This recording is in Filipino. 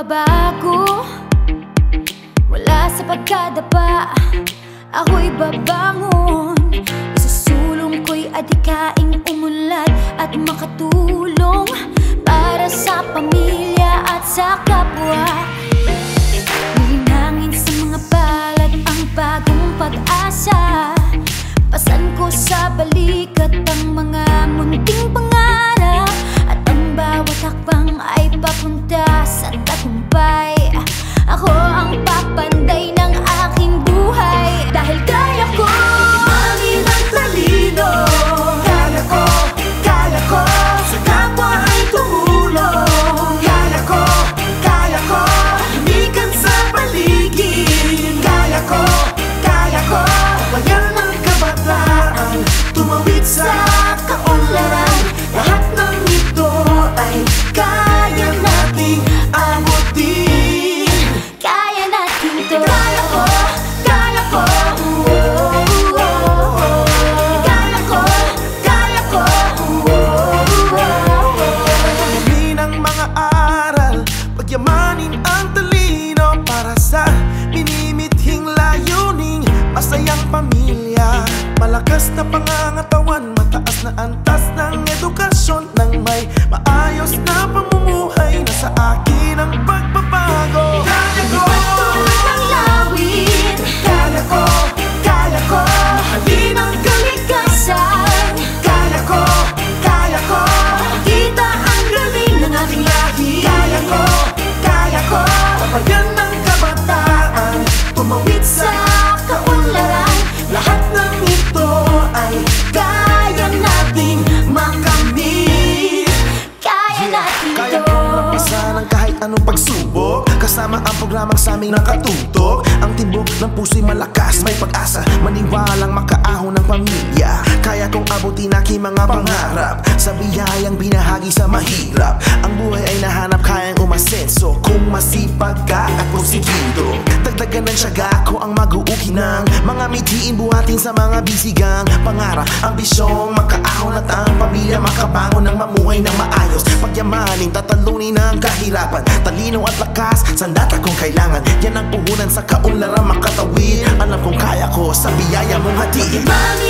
magbabago Wala sa pagkadapa Ako'y babangon. Isusulong ko'y adikaing umunlad At makatulong Para sa pamilya at sa kapwa. Nilinangin sa mga palad ang bagong pag-asa. Pasan ko sa balikat ang Pagyamanin ang talino Para sa minimithing layuning. Masayang pamilya Malakas na pangangatawan Mataas na antas mahirap. Ang buhay ay nahanap kayang umasenso. Kung masipag ka at porsigido Dagdagan ng syaga ko ang mag-uuki ng Mga mitiin buhatin sa mga bisigang Pangarap, ambisyong makaahon at ang pamilya Makabangon ng mamuhay ng maayos. Pagyamanin, tatalunin ang kahirapan. Talino at lakas, sandata kung kailangan? Yan ang puhunan sa kaunlaran makatawid. Alam kong kaya ko sa biyaya mong hatiin. Mami